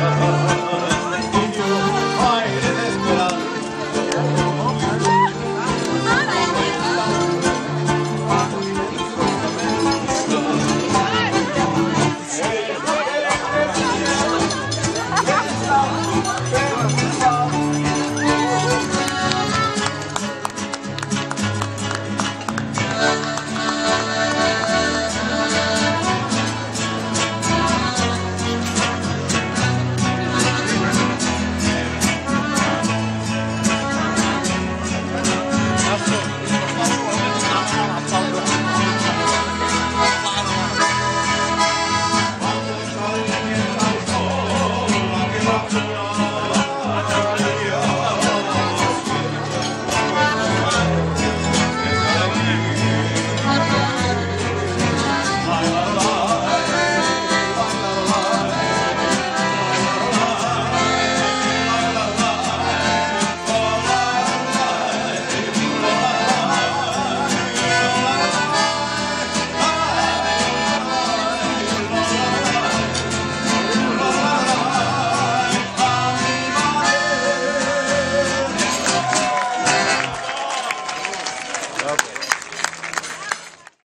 oh